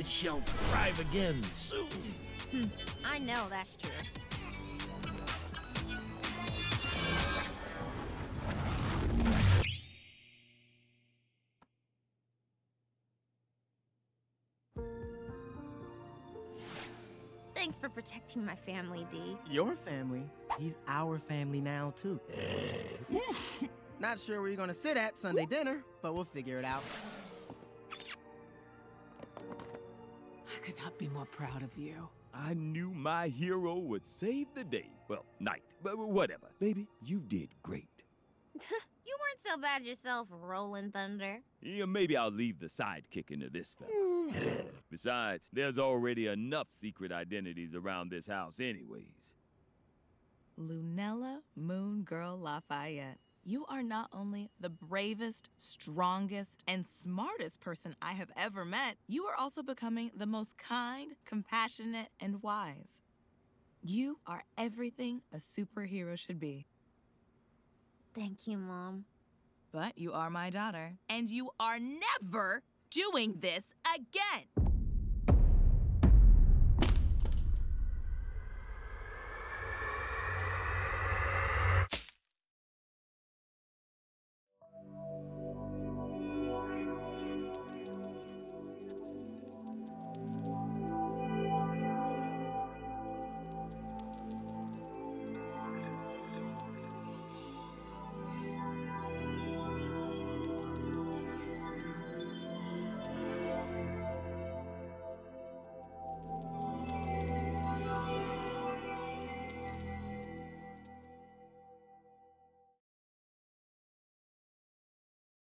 it shall thrive again soon. Hmm, I know that's true. Thanks for protecting my family, D. Your family? He's our family now, too. Not sure where you're gonna sit at Sunday dinner, but we'll figure it out. Could not be more proud of you. I knew my hero would save the day. Well, night, but whatever. Baby, you did great. You weren't so bad yourself, Rolling Thunder. Yeah, maybe I'll leave the sidekicking to this fella. Besides, there's already enough secret identities around this house anyways. Lunella Moon Girl Lafayette. You are not only the bravest, strongest, and smartest person I have ever met, you are also becoming the most kind, compassionate, and wise. You are everything a superhero should be. Thank you, Mom. But you are my daughter, and you are never doing this again.